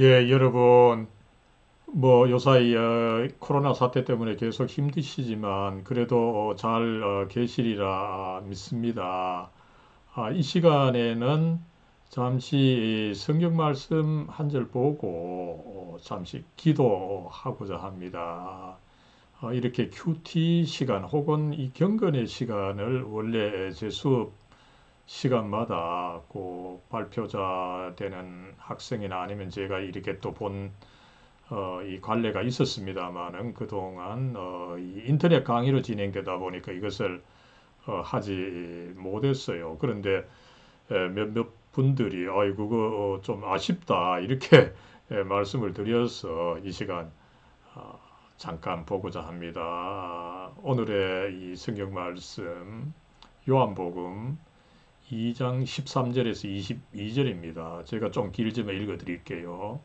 예, 여러분, 뭐 요 사이 어, 코로나 사태 때문에 계속 힘드시지만 그래도 어, 잘 어, 계시리라 믿습니다. 아, 이 시간에는 잠시 성경 말씀 한 절 보고 어, 잠시 기도하고자 합니다. 어, 이렇게 큐티 시간 혹은 이 경건의 시간을 원래 제 수업 시간마다 그 발표자 되는 학생이나 아니면 제가 이렇게 또본 어, 이 관례가 있었습니다만은 그동안 어, 이 인터넷 강의로 진행되다 보니까 이것을 어, 하지 못했어요. 그런데 몇몇 분들이 아이 그거 좀 아쉽다 이렇게 말씀을 드려서 이 시간 어, 잠깐 보고자 합니다. 오늘의 이 성경 말씀 요한복음 2장 13절에서 22절입니다. 제가 좀 길지만 읽어 드릴게요.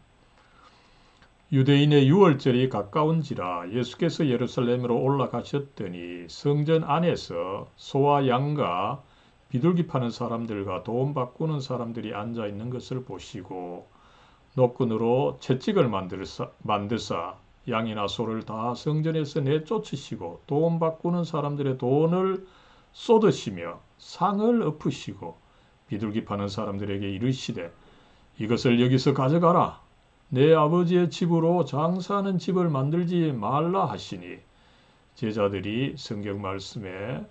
유대인의 유월절이 가까운지라 예수께서 예루살렘으로 올라가셨더니 성전 안에서 소와 양과 비둘기 파는 사람들과 돈 바꾸는 사람들이 앉아 있는 것을 보시고 노끈으로 채찍을 만들사, 만드사 양이나 소를 다 성전에서 내쫓으시고 돈 바꾸는 사람들의 돈을 쏟으시며 상을 엎으시고 비둘기 파는 사람들에게 이르시되 이것을 여기서 가져가라. 내 아버지의 집으로 장사하는 집을 만들지 말라 하시니 제자들이 성경 말씀에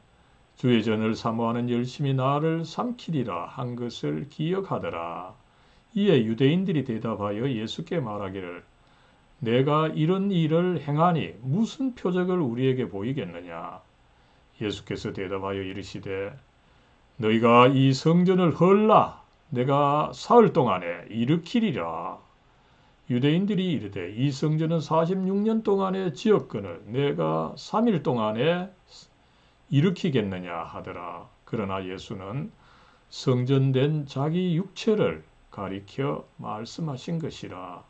주의 전을 사모하는 열심히 나를 삼키리라 한 것을 기억하더라. 이에 유대인들이 대답하여 예수께 말하기를 내가 이런 일을 행하니 무슨 표적을 우리에게 보이겠느냐? 예수께서 대답하여 이르시되 너희가 이 성전을 헐라 내가 사흘 동안에 일으키리라. 유대인들이 이르되 이 성전은 46년 동안의 지역권을 내가 3일 동안에 일으키겠느냐 하더라. 그러나 예수는 성전된 자기 육체를 가리켜 말씀하신 것이라.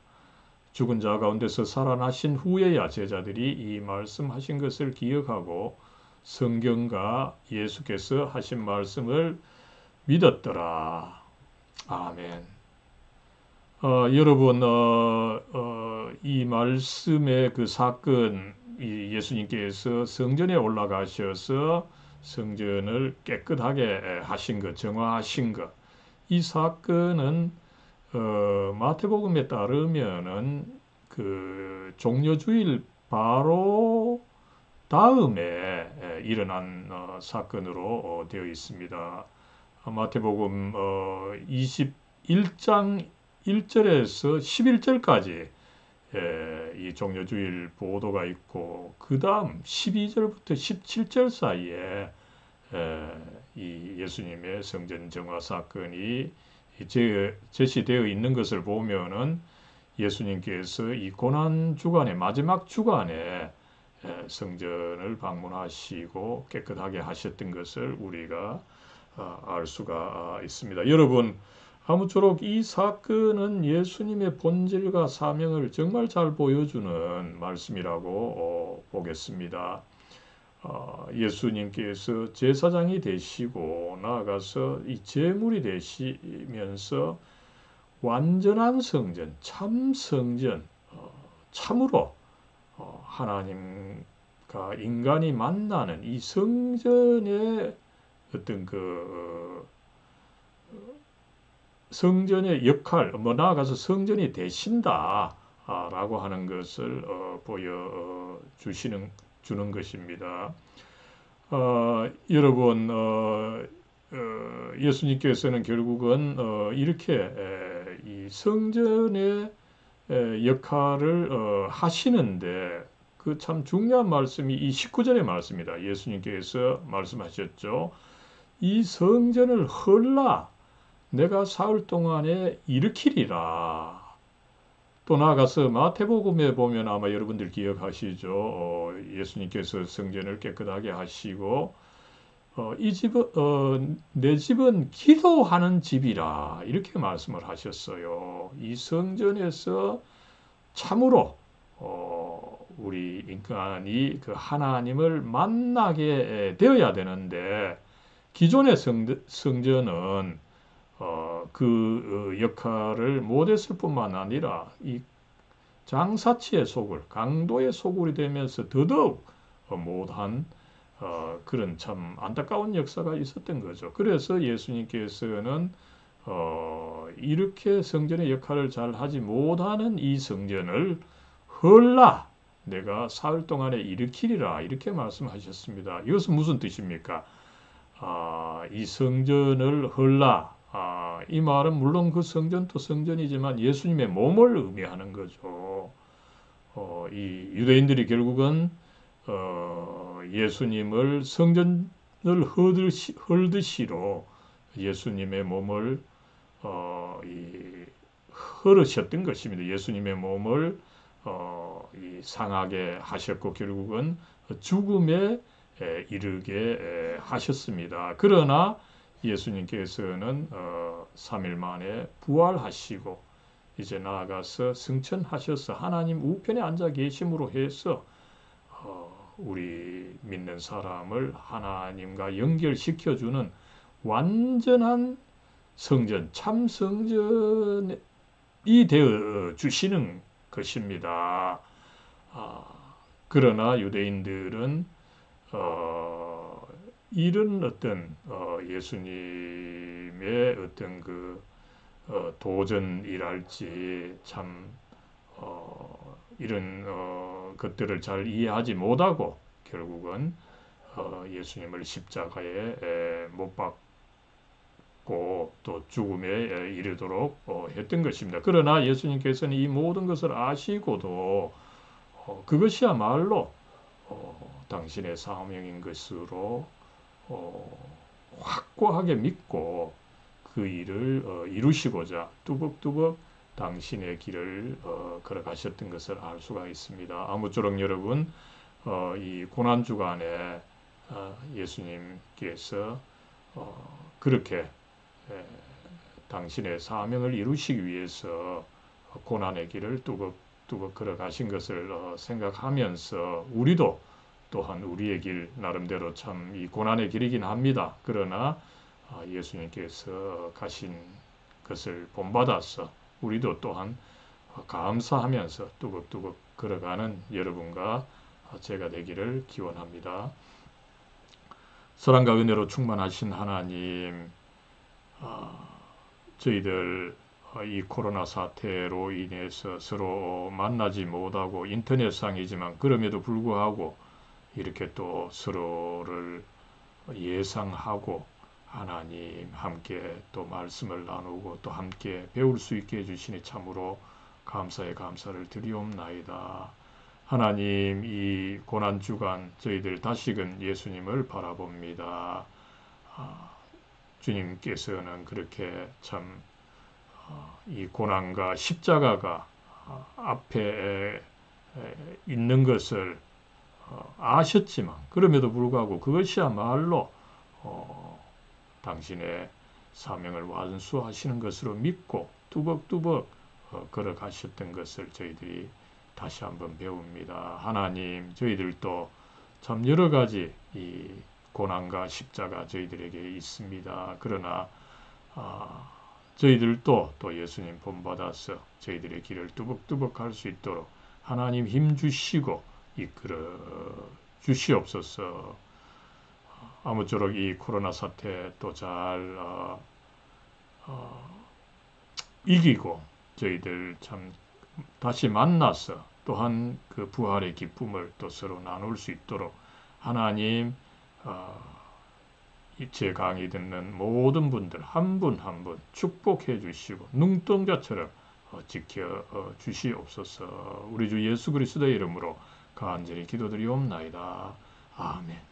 죽은 자 가운데서 살아나신 후에야 제자들이 이 말씀하신 것을 기억하고 성경과 예수께서 하신 말씀을 믿었더라. 아멘. 어, 여러분, 어, 어, 이 말씀의 그 사건, 이 예수님께서 성전에 올라가셔서 성전을 깨끗하게 하신 것, 정화하신 것, 이 사건은 어, 마태복음에 따르면은 그 종려주일 바로 다음에 일어난 어, 사건으로 어, 되어 있습니다. 마태복음 21장 1절에서 11절까지 이 종려주일 보도가 있고 그 다음 12절부터 17절 사이에 이 예수님의 성전 정화 사건이 제시되어 있는 것을 보면은 예수님께서 이 고난 주간의 마지막 주간에 성전을 방문하시고 깨끗하게 하셨던 것을 우리가 어, 알 수가 있습니다. 여러분 아무쪼록 이 사건은 예수님의 본질과 사명을 정말 잘 보여주는 말씀이라고 어, 보겠습니다. 어, 예수님께서 제사장이 되시고 나아가서 이 제물이 되시면서 완전한 성전, 참 성전, 참으로 어, 하나님과 인간이 만나는 이 성전의 어떤 그 어, 성전의 역할, 뭐 나아가서 성전이 되신다라고 하는 것을 어, 보여 주시는 주는 것입니다. 어, 여러분 어, 어, 예수님께서는 결국은 이렇게 에, 이 성전의 역할을 어, 하시는데 그 참 중요한 말씀이 이 19절의 말씀이다. 예수님께서 말씀하셨죠. 이 성전을 헐라 내가 사흘 동안에 일으키리라. 또 나아가서 마태복음에 보면 아마 여러분들 기억하시죠. 어, 예수님께서 성전을 깨끗하게 하시고 어, 이 집은 어, 내 집은 기도하는 집이라 이렇게 말씀을 하셨어요. 이 성전에서 참으로 어, 우리 인간이 그 하나님을 만나게 되어야 되는데 기존의 성, 성전은 어, 그 어, 역할을 못했을 뿐만 아니라 이 장사치의 소굴, 강도의 소굴이 되면서 더더욱 어, 못한 어, 그런 참 안타까운 역사가 있었던 거죠. 그래서 예수님께서는 어, 이렇게 성전의 역할을 잘 하지 못하는 이 성전을 헐라 내가 사흘 동안에 일으키리라 이렇게 말씀하셨습니다. 이것은 무슨 뜻입니까? 아, 이 성전을 헐라 아, 이 말은 물론 그 성전도 성전이지만 예수님의 몸을 의미하는 거죠. 어, 이 유대인들이 결국은 어, 예수님을 성전을 헐듯이, 헐듯이로 예수님의 몸을 어, 이, 흐르셨던 것입니다. 예수님의 몸을 어, 이 상하게 하셨고 결국은 죽음에 에, 이르게 에, 하셨습니다. 그러나 예수님께서는 어, 3일 만에 부활하시고 이제 나아가서 승천하셔서 하나님 우편에 앉아 계심으로 해서 어, 우리 믿는 사람을 하나님과 연결시켜주는 완전한 성전, 참 성전이 되어 주시는 것입니다. 아, 그러나 유대인들은 어, 이런 어떤 어, 예수님의 어떤 그 어, 도전이랄지 참 어, 이런 어, 것들을 잘 이해하지 못하고 결국은 어, 예수님을 십자가에 에, 못 박고 또 죽음에 에, 이르도록 어, 했던 것입니다. 그러나 예수님께서는 이 모든 것을 아시고도 어, 그것이야말로 어, 당신의 사명인 것으로 어, 확고하게 믿고 그 일을 어, 이루시고자 뚜벅뚜벅 당신의 길을 어, 걸어가셨던 것을 알 수가 있습니다. 아무쪼록 여러분 어, 이 고난 주간에 어, 예수님께서 어, 그렇게 에, 당신의 사명을 이루시기 위해서 고난의 길을 뚜벅뚜벅 걸어가신 것을 어, 생각하면서 우리도 또한 우리의 길 나름대로 참 이 고난의 길이긴 합니다. 그러나 아, 예수님께서 가신 것을 본받아서 우리도 또한 감사하면서 뚜벅뚜벅 걸어가는 여러분과 제가 되기를 기원합니다. 사랑과 은혜로 충만하신 하나님, 아, 저희들 이 코로나 사태로 인해서 서로 만나지 못하고 인터넷상이지만 그럼에도 불구하고 이렇게 또 서로를 예상하고 하나님 함께 또 말씀을 나누고 또 함께 배울 수 있게 해주시니 참으로 감사의 감사를 드리옵나이다. 하나님 이 고난 주간 저희들 다시금 예수님을 바라봅니다. 아, 주님께서는 그렇게 참이 아, 고난과 십자가가 아, 앞에 있는 것을 어, 아셨지만 그럼에도 불구하고 그것이야말로 어, 당신의 사명을 완수하시는 것으로 믿고 뚜벅뚜벅 어, 걸어가셨던 것을 저희들이 다시 한번 배웁니다. 하나님 저희들도 참 여러 가지 이 고난과 십자가 저희들에게 있습니다. 그러나 아, 저희들도 또 예수님 본받아서 저희들의 길을 뚜벅뚜벅 할 수 있도록 하나님 힘 주시고 이끌어 주시옵소서. 아무쪼록 이 코로나 사태 또잘 어, 어, 이기고 저희들 참 다시 만나서 또한 그 부활의 기쁨을 또 서로 나눌 수 있도록 하나님 어, 제 강의 듣는 모든 분들 한 분 한 분 축복해 주시고 눈동자처럼 어, 지켜 어, 주시옵소서 우리 주 예수 그리스도의 이름으로 간절히 기도드리옵나이다. 아멘.